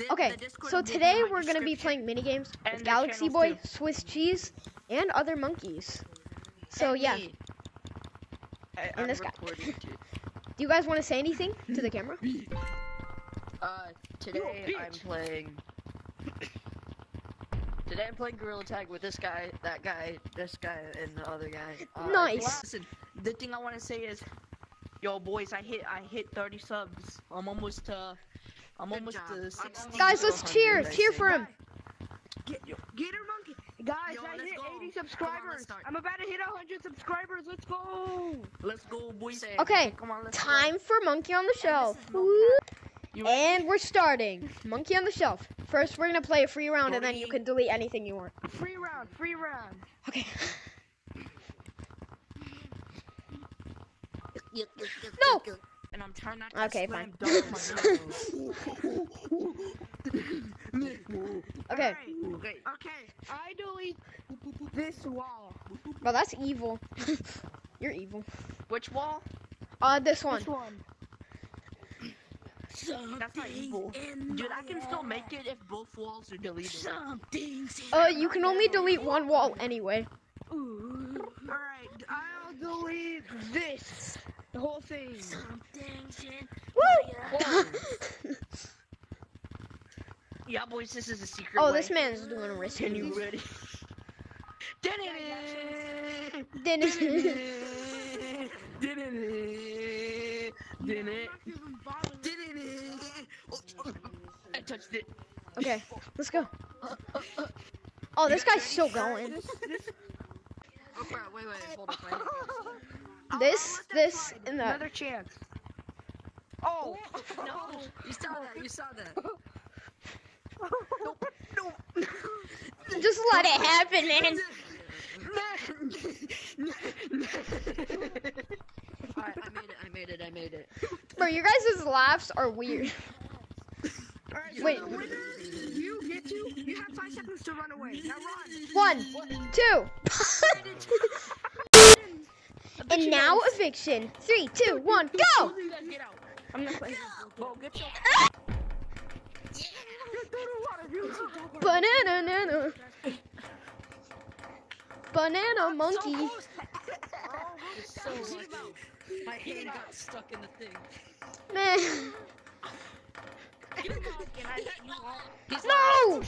The- Okay, so will be in today we're gonna be playing mini games with Galaxy Boy, too. Swiss Cheese, and other monkeys. So And yeah, me. I, And this guy. do you guys want to say anything to the camera? Uh, today I'm playing. Today I'm playing Gorilla Tag with this guy, that guy, this guy, and the other guy. Uh, Nice. Listen, the thing I want to say is, yo, boys, I hit, I hit 30 subs. I'm almost to, I'm Good almost job. to I'm 60. Guys, let's cheer, cheer for him. Get, get her monkey. Guys, Yo, I hit go. 80 Come on, subscribers. I'm about to hit 100 subscribers. Let's go. Let's go, boys. Okay, Come on, let's go. Time for Monkey on the Shelf. is no Woo. You- And we're starting. Monkey on the Shelf. First, we're gonna play a free round, and then you can delete anything you want. Free round, free round. Okay. No. And I'm trying not to Okay, slam fine. dunk my nose. Okay. Alright, Okay. Okay. I delete this wall. Well, that's evil. You're evil. Which wall? Uh, this one. This one. That's not evil. Dude, I can still make it if both walls are deleted. Something's Uh, you can only delete one wall anyway. Alright, I'll delete this. The whole thing. Woo! Oh, yeah, boys, this is a secret. oh, way. this man's doing a risky. Can you move. ready? Then it's- I touched it. okay, let's go. Oh, this guy's still going. This, this, Oh crap! Wait, wait, hold up. Oh, this, this, and that. another chance. Oh, No, you saw that. You saw that. Just let it happen, man. Alright, I made it. I made it. I made it. Bro, your guys' laughs are weird. Alright, so Wait. the winner, you get to, you have five seconds to run away. Now run. One, two. And now eviction. Three, two, one, go! Get out. I'm not playing. Go get your. Banana, banana monkey. So. My hand got stuck in the thing. Man, Get him uh, I let you off? No.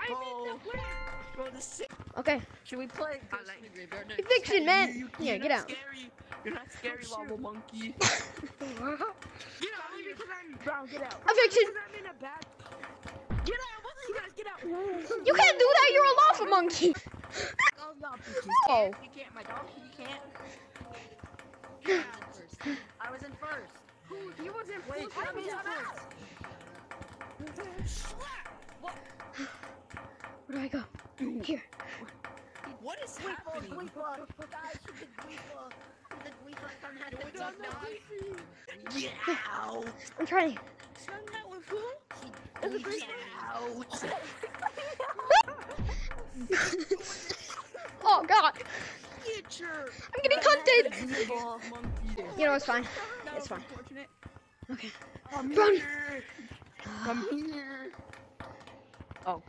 I Bro, made the win. bro, this is sick. Okay, Should we play Ghost in the Graveyard next? eviction, man. You- Yeah, you're get out. Scary. You're not oh, scary, Oh, lava monkey. Get out because I'm brown. Get out. Eviction. I'm in a bad. Get out. Both of you guys get out. You can't do that. You're a lava monkey. Oh no, bitches. Oh. You can't, my dog. You can't. You're in first. I was in first. He was in Wait, first. let me out. Where do I go? Here. What is happening? Get out! I'm trying. Get out! Oh God, Get your I'm getting hunted. You know it's fine. It's fine. Okay. Come Run. here. Come here. Oh.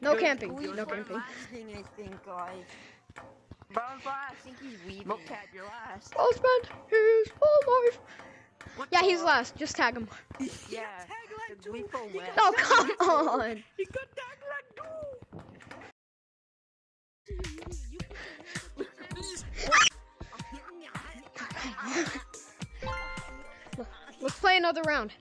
No Good. camping. Who's No one camping. thing I think, guys. Brown's last. I think he's weaving. Mocat, you're last. I'll spend his whole life. What Yeah, the- he's last. Just tag him. Yeah. the Weepo went. Oh come on. He got tag like do. Let's play another round.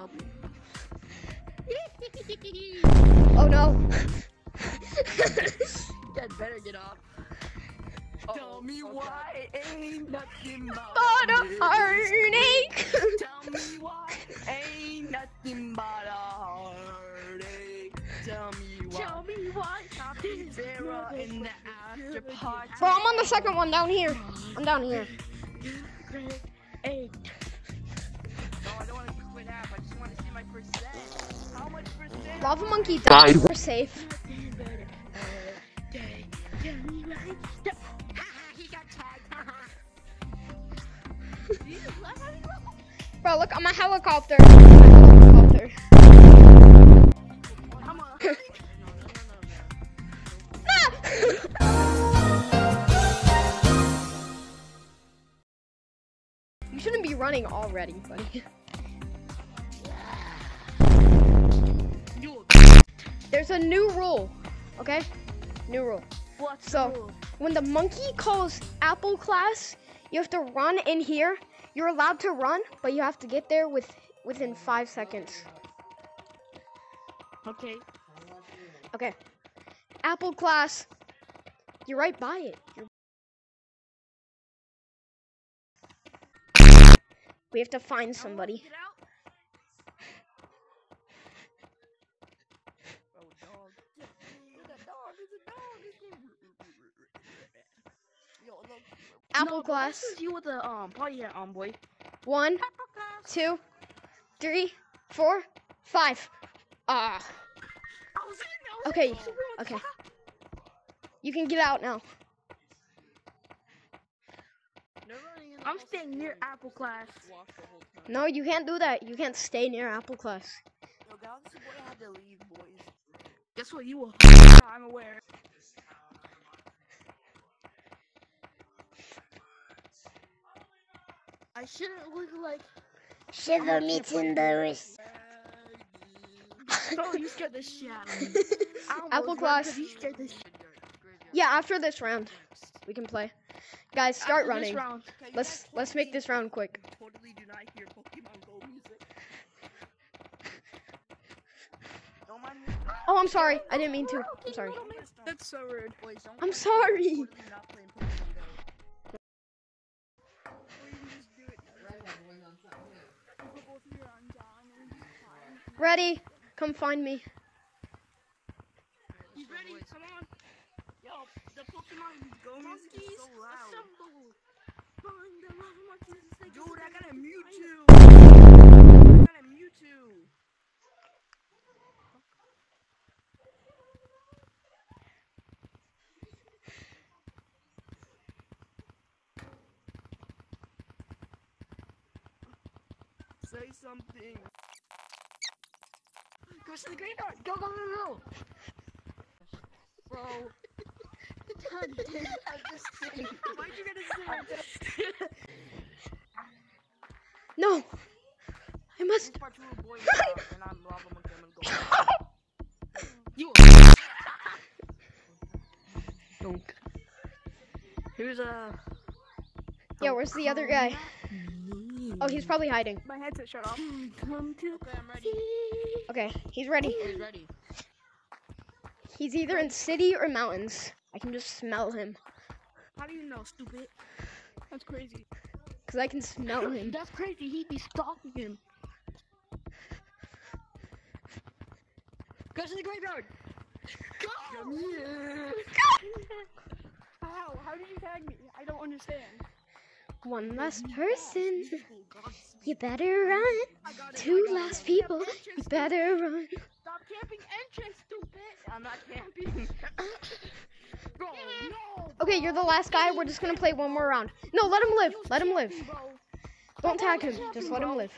Help me. Oh no. You guys better get off. Tell me oh, why ain't nothing but But a heartache. Tell me why ain't nothing but a heartache. Tell me why. Tell me why. Sarah in the after party. Bro, I'm on the second one down here. I'm down here. Eight. Lava monkey Died. We're safe. he got tagged. Bro, look, I'm a helicopter. I'm a helicopter. You shouldn't be running already, buddy. There's a new rule, okay? New rule. what's So- rule? When the monkey calls apple class, you have to run in here. You're allowed to run, but you have to get there with within five seconds. Okay. Okay. Apple class. You're right by it. You're... We have to find somebody. Get out. Oh, dog. It's a dog. It's a dog. Yo, look. Apple no, class. This is you with the um party hat on, boy. One, two, three, four, five. Ah. I was in. I was Okay, okay. You can get out now. I'm staying near Apple class. No, you can't do that. You can't stay near apple class. Yo, Galaxy Boy had to leave, boys. Guess what? You will. I'm aware. I shouldn't look like. Shiver me timbers. Bro, you scared the shit out of me. Apple ran class. 'cause You scared the shit. Yeah, after this round, we can play. Guys, start After this running. round. Let's let's make this round quick. Totally do not hear Pokemon Go music. Don't mind me. Oh, I'm sorry. I didn't mean to. I'm sorry. That's so rude. I'm sorry. totally not playing Pokemon Go. Ready? Come find me. You ready? Come on. Yo, the Pokemon Go music is so loud. Assemble. Find the lava monkeys. Dude, I got a Mewtwo. I got a Mewtwo. Say something. Go to the graveyard. Go, go, go, go. Bro. God damn, I'm just kidding. Why'd you get a No. I must. Part two of boy uh, I'm lava monkey. I'm gonna go. You. Dunk. Here's a. Yeah, where's the other guy? Oh, he's probably hiding. My headset shut off. Come to. Okay, I'm ready. Okay, he's ready. Oh, he's ready. He's either in city or mountains. I can just smell him. How do you know, stupid? That's crazy. Cause I can smell him. That's crazy. He'd be stalking him. Go to the graveyard. Go. How? How did you tag me? I don't understand. One last person. You better run. Two last people. You better run. Stop camping entrance, stupid! I'm not camping. Okay, you're the last guy. We're just gonna play one more round. No, let him live. Let him live. Don't tag him. Just let him live.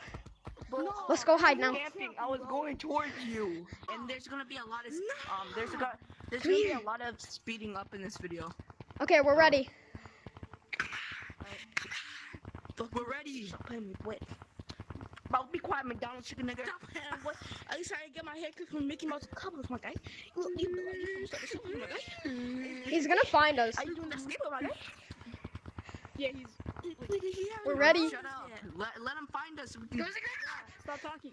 Let's go hide now. I was going towards you. And there's gonna be a lot of um there's a there's gonna be a lot of speeding up in this video. Okay, we're ready. Fuck, we're ready. Stop playing me, what? Bro, be quiet, McDonald's chicken nigga. Stop playing, what? At least I get my hair cut from Mickey Mouse Cobbles, my guy. He's gonna find us. Are you doing that skateboard, my guy? Yeah, he's. We're ready. Shut up. Let, let him find us. We can... Stop talking.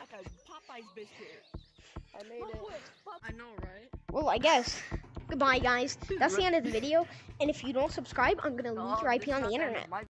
like a Popeye's biscuit. I made it. I know, right? Well, I guess. Goodbye, guys. That's the end of the video. And if you don't subscribe, I'm gonna leave your IP on the internet.